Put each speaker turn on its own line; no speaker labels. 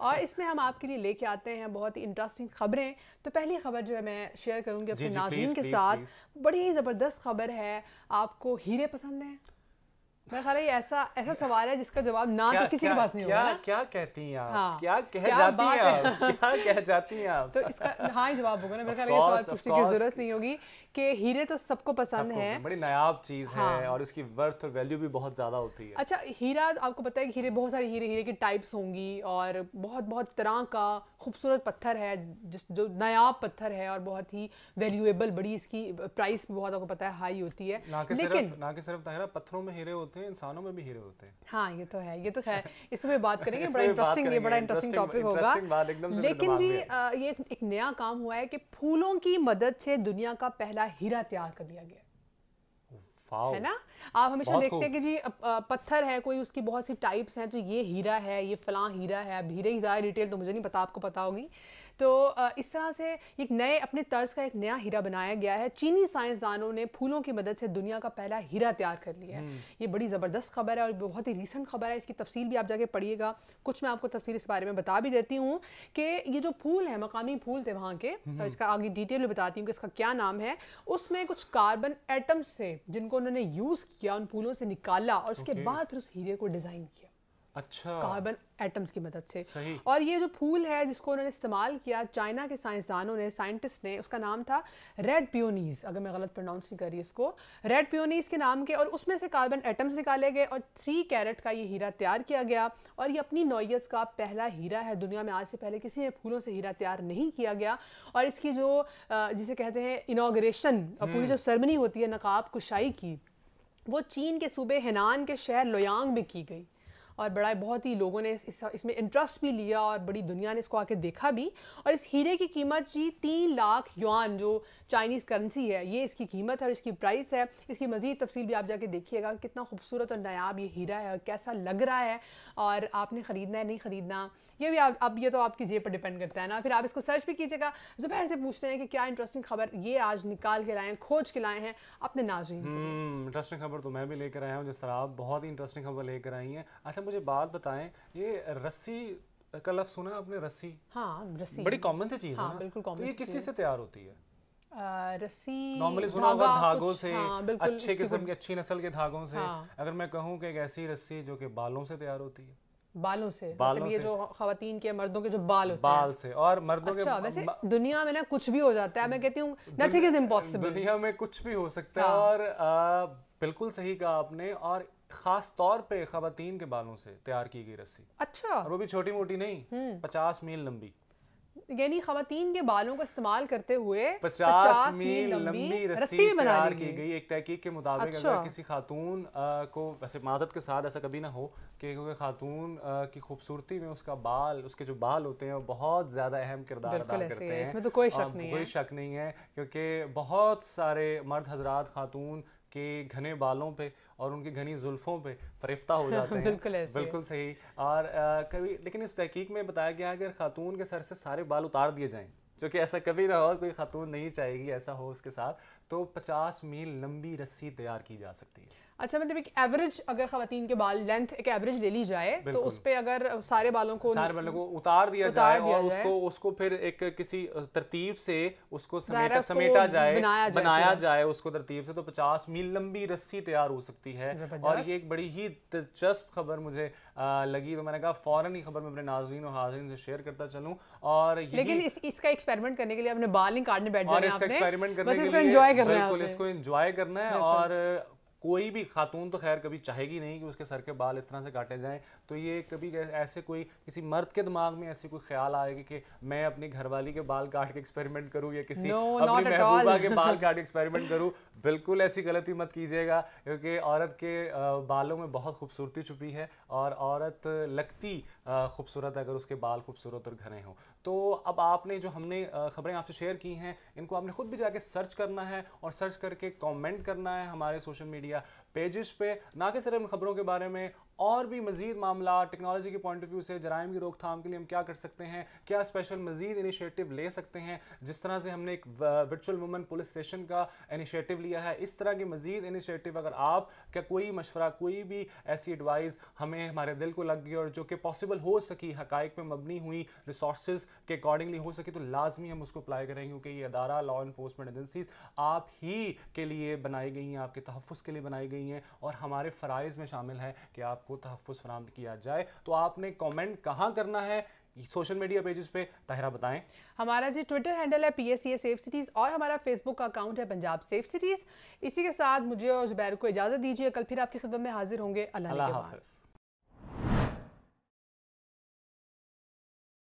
और इसमें हम आपके लिए लेके आते हैं बहुत ही इंटरेस्टिंग खबरें। तो पहली खबर जो है मैं शेयर करूँगी अपने नाजीन के साथ। बड़ी ही ज़बरदस्त खबर है आपको हीरे पसंद हैं? मेरा ख्याल ऐसा ऐसा सवाल है जिसका जवाब ना क्या, तो किसी के पास नहीं
क्या,
होगा
क्या कहती हैं आप? हाँ, क्या कह क्या जाती हैं आप? क्या कह जाती हैं आप?
तो इसका हाँ ही जवाब होगा ना। मेरे ख्याल ये सवाल पूछने की ज़रूरत नहीं होगी कि हीरे तो सबको पसंद सब है।
बड़ी नायाब चीज़ हाँ। है। और इसकी वर्थ और वैल्यू भी बहुत ज़्यादा होती है।
अच्छा हीरा आपको पता है कि हीरे बहुत सारे हीरे हीरे की टाइप्स होंगी और बहुत बहुत तरह का खूबसूरत पत्थर है जिस जो नायाब पत्थर है और बहुत ही वैल्यूएबल बड़ी इसकी प्राइस भी बहुत आपको पता है हाई होती है।
ना कि लेकिन ना कि सिर्फ़ पत्थरों में हीरे होते हैं इंसानों में भी हीरे होते हैं।
हाँ ये तो है ये तो है इस पर बात करेंगे बड़ा इंटरेस्टिंग ये बड़ा इंटरेस्टिंग टॉपिक होगा। लेकिन जी ये एक नया काम हुआ है कि फूलों की मदद से दुनिया का पहला हीरा तैयार कर दिया गया। है ना? आप हमेशा देखते हैं कि जी पत्थर है कोई उसकी बहुत सी टाइप्स हैं तो ये हीरा है ये फलां हीरा है अब हीरे की ज़्यादा डिटेल तो मुझे नहीं पता आपको पता होगी। तो इस तरह से एक नए अपने तर्ज का एक नया हीरा बनाया गया है। चीनी साइंसदानों ने फूलों की मदद से दुनिया का पहला हीरा तैयार कर लिया है। हम्म। ये बड़ी ज़बरदस्त खबर है और बहुत ही रिसेंट खबर है। इसकी तफसील भी आप जाके पढ़िएगा। कुछ मैं आपको तफसील इस बारे में बता भी देती हूँ कि ये जो फूल है मकामी फूल थे वहाँ के तो इसका आगे डिटेल में बताती हूँ कि इसका क्या नाम है। उसमें कुछ कार्बन एटम्स से जिनको उन्होंने यूज़ किया उन फूलों से निकाला और उसके बाद फिर उस हीरे को डिज़ाइन किया।
अच्छा।
कार्बन एटम्स की मदद से। सही। और ये जो फूल है जिसको उन्होंने इस्तेमाल किया चाइना के साइंसदानों ने साइंटिस्ट ने उसका नाम था रेड पियोनीज अगर मैं गलत प्रोनाउंस नहीं करी इसको। रेड पियोनीज के नाम के और उसमें से कार्बन एटम्स निकाले गए और थ्री कैरेट का ये हीरा तैयार किया गया। और ये अपनी नौयत का पहला हीरा है दुनिया में आज से पहले किसी ने फूलों से हीरा तैयार नहीं किया गया। और इसकी जो जिसे कहते हैं इनाग्रेशन और पूरी हम्म। जो सरमनी होती है नकाब कुशाई की वो चीन के सूबे हेनान के शहर लोयांग में की गई। और बड़ा बहुत ही लोगों ने इस, इसमें इंटरेस्ट भी लिया और बड़ी दुनिया ने इसको आके देखा भी। और इस हीरे की कीमत जी तीन लाख युआन जो चाइनीज़ करेंसी है ये इसकी कीमत है और इसकी प्राइस है। इसकी मज़ीद तफसील भी आप जाके देखिएगा कितना खूबसूरत और नायाब ये हीरा है और कैसा लग रहा है और आपने ख़रीदना है नहीं ख़रीदना ये भी आप अब ये तो आपकी जेब पर डिपेंड करता है ना। फिर आप इसको सर्च भी कीजिएगा। जुबैर से पूछते हैं कि क्या इंटरेस्टिंग खबर ये आज निकाल के लाए हैं खोज के लाए हैं अपने नाजरीन
इंटरेस्टिंग हम्म, खबर तो मैं भी लेकर आया हूँ जिस तरह आप बहुत ही इंटरेस्टिंग खबर लेकर आई हैं। अच्छा मुझे बात बताएँ ये रस्सी का लफ्ज सुना आपने? रस्सी।
हाँ रस्सी।
बड़ी कॉमन सी चीज़ हाँ, है ना? बिल्कुल कॉमन तो ये किसी से तैयार होती है?
रस्सी
नॉर्मली सुना होगा धागों से हाँ, अच्छे किस्म के अच्छी नस्ल के धागों से। हाँ। अगर मैं कहूँ कि एक ऐसी रस्सी जो कि बालों से तैयार होती है।
बालों से बालों ये से। जो खातन के मर्दों के जो बाल होते
बाल हैं। से और मर्दों
अच्छा, के वैसे दुनिया में ना कुछ भी हो जाता है मैं कहती हूँ नथिंग इज़ इम्पॉसिबल
दुनिया में कुछ भी हो सकता है हाँ। और आ, बिल्कुल सही कहा आपने और खास तौर पे खातन के बालों से तैयार की गई रस्सी
अच्छा
और वो भी छोटी मोटी नहीं हम्म। पचास मील लंबी
यानी खातन के बालों का इस्तेमाल करते हुए
पचास मील लंबी रस्सी तैयार की गई। एक तहकीक के मुताबिक अच्छा। अगर किसी खातून को वैसे मादत के साथ ऐसा कभी ना हो कि क्योंकि खातून की खूबसूरती में उसका बाल उसके जो बाल होते हैं वो बहुत ज़्यादा अहम किरदार अदा करते हैं
इसमें तो कोई शक नहीं
कोई शक नहीं है क्योंकि बहुत सारे मर्द हजरात खातून के घने बालों पे और उनकी घनी जुल्फ़ों पे फरिफ्ता हो जाते हैं।
बिल्कुल ऐसे
बिल्कुल सही। और आ, कभी लेकिन इस तहकीक में बताया गया अगर खातून के सर से सारे बाल उतार दिए जाएँ जो कि ऐसा कभी ना हो कोई खातून नहीं चाहेगी ऐसा हो उसके साथ तो 50 मील लंबी रस्सी तैयार की जा सकती है।
अच्छा मतलब एक एवरेज अगर खातन के बाल लेंथ एक एवरेज ले ली जाए तो उस पर अगर सारे बालों को
सारे बालों को उतार दिया उतार जाए दिया और जाए। उसको उसको फिर एक किसी तरतीब से उसको समेटा समेटा जाए बनाया जाए, बनाया जाए उसको तरतीब से तो पचास मील लंबी रस्सी तैयार हो सकती है। और ये एक बड़ी ही दिलचस्प खबर मुझे लगी तो मैंने कहा फ़ौरन ही खबर मैं अपने नाजरीन और हाजरीन से शेयर करता चलूँ। और
लेकिन इस, इसका एक्सपेरिमेंट करने के लिए अपने बाल नहीं काटने बैठ
जाए एक्सपेरिमेंट करने के लिए इसको एंजॉय करना है और कोई भी खातून तो खैर कभी चाहेगी नहीं कि उसके सर के बाल इस तरह से काटे जाएँ। तो ये कभी ऐसे कोई किसी मर्द के दिमाग में ऐसी कोई ख्याल आएगी कि मैं अपनी घरवाली के बाल काट के एक्सपेरिमेंट करूँ या किसी no, अपनी महबूबा के बाल काट के एक्सपेरिमेंट करूँ बिल्कुल ऐसी गलती मत कीजिएगा क्योंकि औरत के बालों में बहुत खूबसूरती छुपी है और औरत लगती खूबसूरत अगर उसके बाल खूबसूरत और घने हों। तो अब आपने जो हमने खबरें आपसे शेयर की हैं इनको आपने खुद भी जाके सर्च करना है और सर्च करके कमेंट करना है हमारे सोशल मीडिया पेजेस पे ना कि सिर्फ़ इन खबरों के बारे में और भी मजीद मामला टेक्नोलॉजी के पॉइंट ऑफ़ व्यू से, जराइम की रोकथाम के लिए हम क्या कर सकते हैं, क्या स्पेशल मजीद इनिशिएटिव ले सकते हैं, जिस तरह से हमने एक वर्चुअल वुमन पुलिस स्टेशन का इनिशिएटिव लिया है, इस तरह के मजीद इनिशिएटिव अगर आप, क्या कोई मशवरा, कोई भी ऐसी एडवाइस हमें हमारे दिल को लग गई और जो कि पॉसिबल हो सकी हकाइक में मबनी हुई रिसोर्स के अकॉर्डिंगली हो सके तो लाजमी हम उसको अप्लाई करेंगे क्योंकि ये अदारा लॉ इन्फोर्समेंट एजेंसीज आप ही के लिए बनाई गई हैं, आपके तहफ़ के लिए बनाई गई हैं और हमारे फ़रज़ में शामिल है कि आपको तहफ़ फराम किया जाए। तो आपने कॉमेंट कहाँ करना है? सोशल मीडिया पेजेस पे। ताहिरा बताएँ।
हमारा जी ट्विटर हैंडल है P S C safe cities और हमारा फेसबुक का अकाउंट है पंजाब सेफ़ सिटीज़ इसी के साथ मुझे और जुबैर को इजाज़त दीजिए। कल फिर आपकी खिदमत में हाजिर होंगे। अल्लाह हाफ़